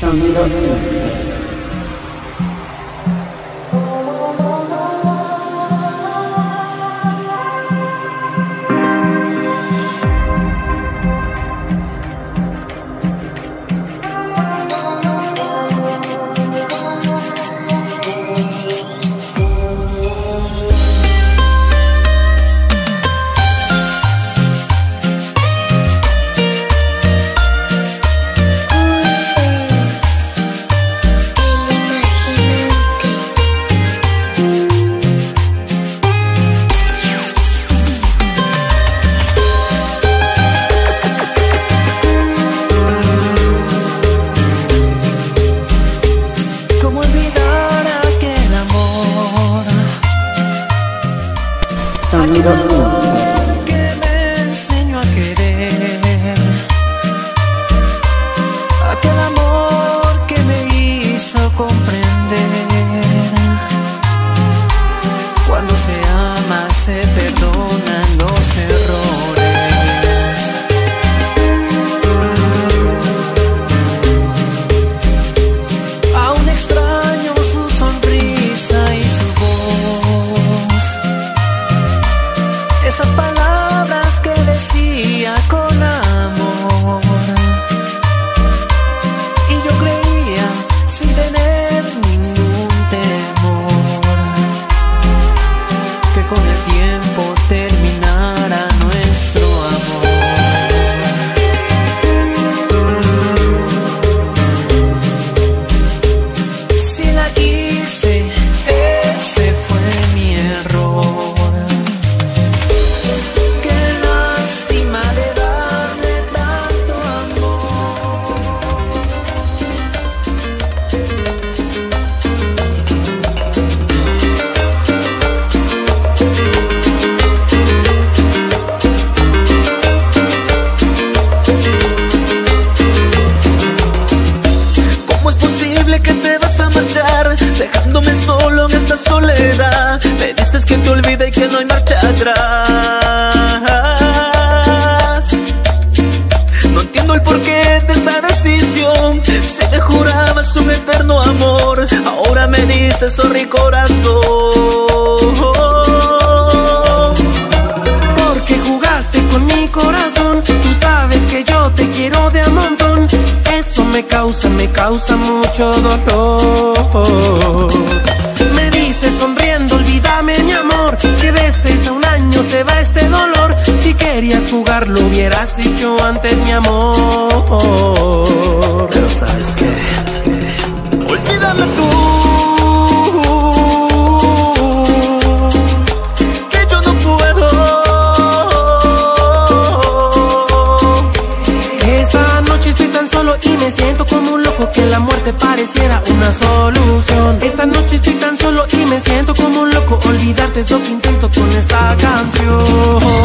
像遇到 we? 你的路。Palabras que decía que no hay marcha atrás. No entiendo el porqué de esta decisión. Sé que jurabas un eterno amor. Ahora me dices sorry corazón. Porque jugaste con mi corazón. Tú sabes que yo te quiero de a montón. Eso me causa, me causa mucho dolor. Lo hubieras dicho antes, mi amor. Pero sabes que olvídame tú. Que yo no puedo. Esta noche estoy tan solo y me siento como un loco que la muerte pareciera una solución. Esta noche estoy tan solo y me siento como un loco. Olvidarte es lo que intento con esta canción.